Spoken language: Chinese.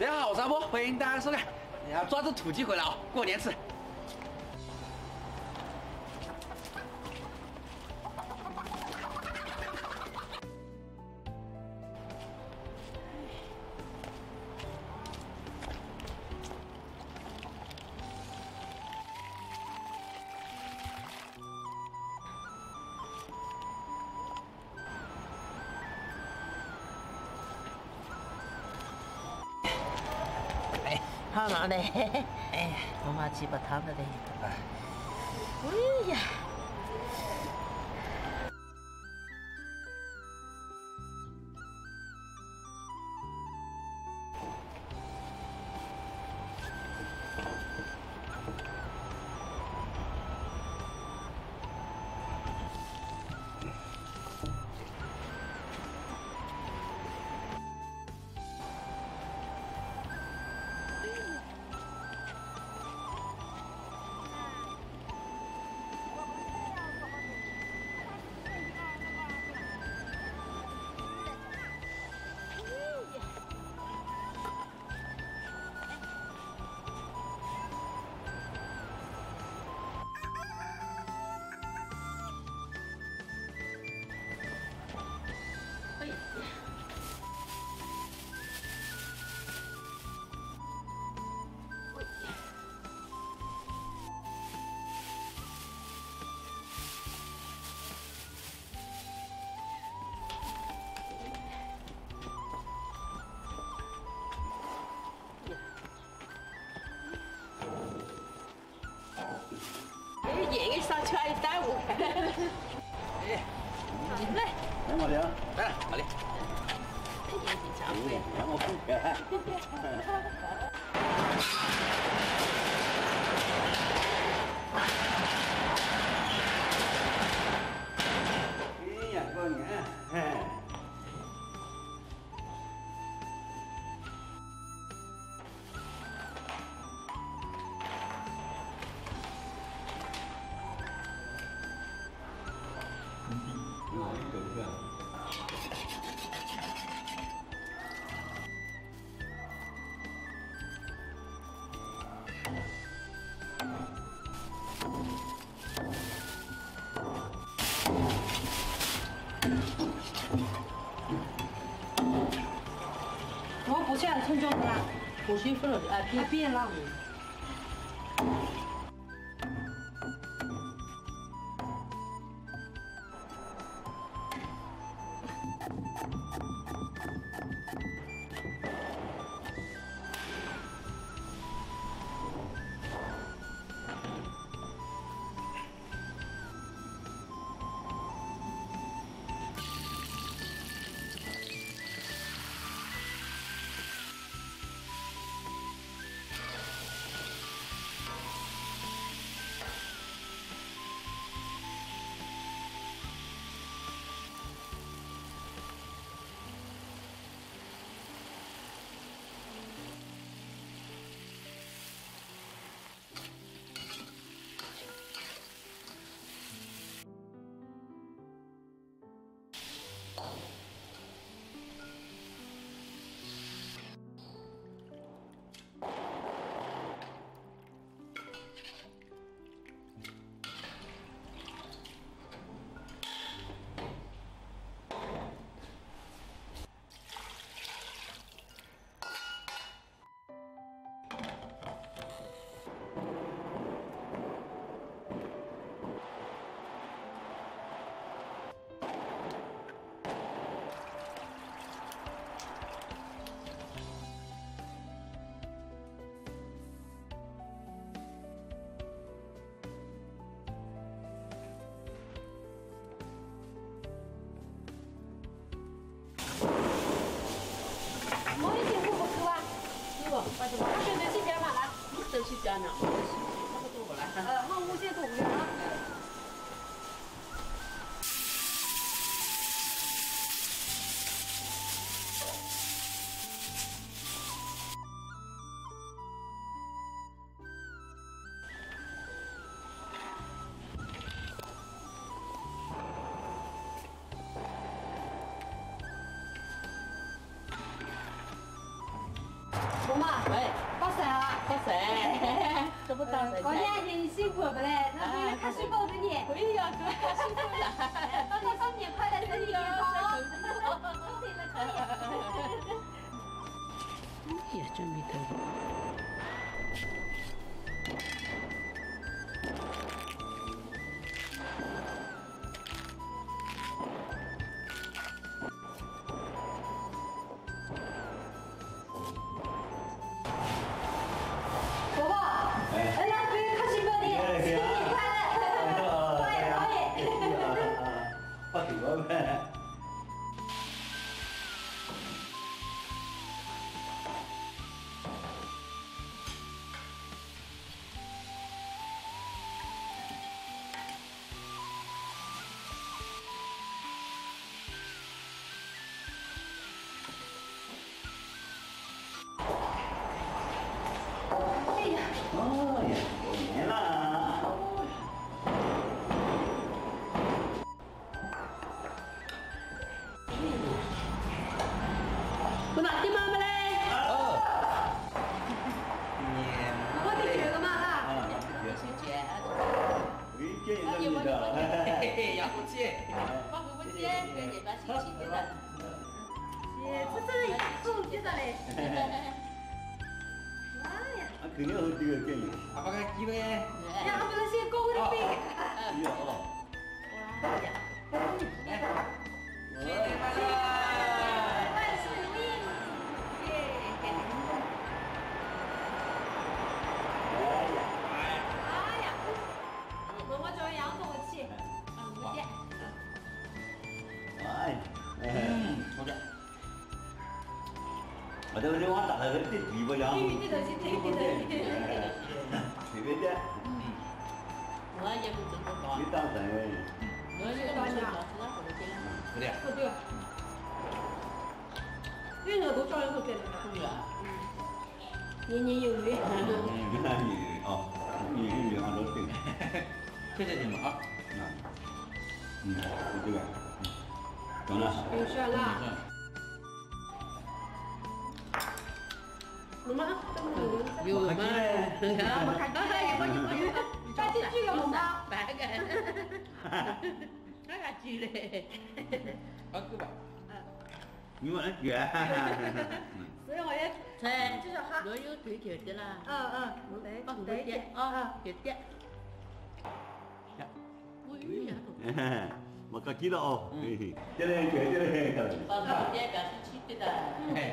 大家好，我是阿波，欢迎大家收看。你要抓只土鸡回来啊，过年吃。哎，好了嘞，哎，我妈鸡巴烫的嘞。哎呀，爷爷上去还有耽误。哎，来，来马玲，来了，好嘞。眼睛长哎呀，让我看看。我现在称重啦，不舒服了，哎，别别现在几天嘛？来，你争去点呢。差不多。呃，那我先走了啊。到水。高姐你辛苦了不嘞？那你来看水包的你。哎呀，哥，辛苦了。祝你新年快乐，身体健康。身体健康。哎呀，真没头发。谢。回见一个的。嘿嘿，杨福姐，放个文件，给你把心情的。耶，这这里送几的嘞？哇呀！啊，肯定会这个建议。阿爸个几位？呀，不能先过我哎。嗯，好的。我这这往打了个地地不样。对对对对对对。随便点。我也不怎么搞。你当真？我这个老师老师那会儿给了。不对，不对。任何都照样会变的。对啊。年年有余。嗯，你看你哦，你你按照对。谢谢你们啊。啊。嗯，就这个。懂了。有事啦。妈妈，这么有有吗？我看看，有有有，赶紧去个妈妈。白个。那个去嘞。啊，哥吧。你往那卷。所以我也菜，至少哈。我有腿腿的啦。嗯嗯，对，放对回点啊，有 呀。我可记得哦。嘿嘿。这里卷这里。放回点表示气的的。哎，